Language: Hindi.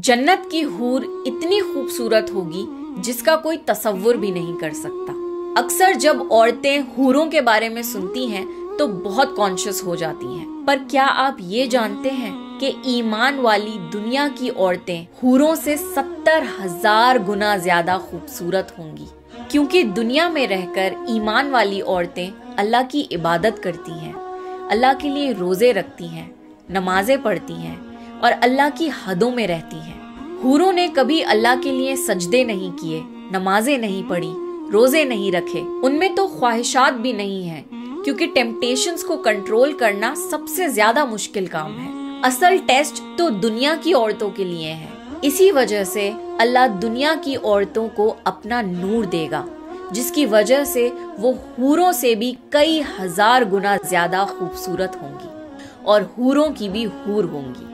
जन्नत की हूर इतनी खूबसूरत होगी जिसका कोई तस्वुर भी नहीं कर सकता। अक्सर जब औरतें हूरों के बारे में सुनती हैं तो बहुत कॉन्शियस हो जाती हैं। पर क्या आप ये जानते हैं कि ईमान वाली दुनिया की औरतें हूरों से सत्तर हज़ार गुना ज़्यादा खूबसूरत होंगी? क्योंकि दुनिया में रहकर ईमान वाली औरतें अल्लाह की इबादत करती हैं, अल्लाह के लिए रोज़े रखती हैं, नमाजें पढ़ती हैं और अल्लाह की हदों में रहती हैं। हूरों ने कभी अल्लाह के लिए सजदे नहीं किए, नमाजें नहीं पढ़ी, रोज़े नहीं रखे। उनमें तो ख्वाहिशात भी नहीं है, क्योंकि टेम्पटेशन को कंट्रोल करना सबसे ज़्यादा मुश्किल काम है। असल टेस्ट तो दुनिया की औरतों के लिए है। इसी वजह से अल्लाह दुनिया की औरतों को अपना नूर देगा, जिसकी वजह से वो हूरों से भी कई हज़ार गुना ज़्यादा खूबसूरत होंगी, और हूरों की भी हूर होंगी।